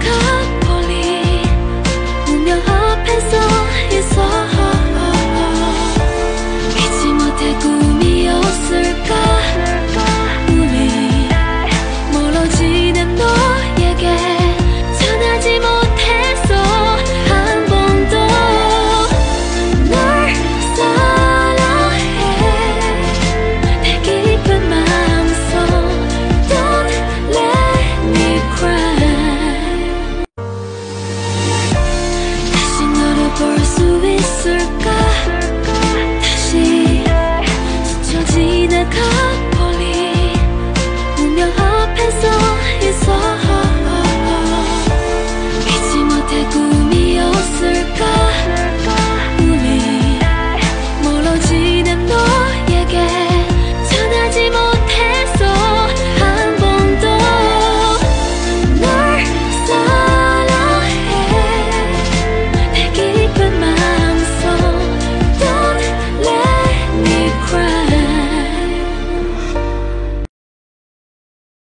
靠 없을까? 다시 스쳐 지나가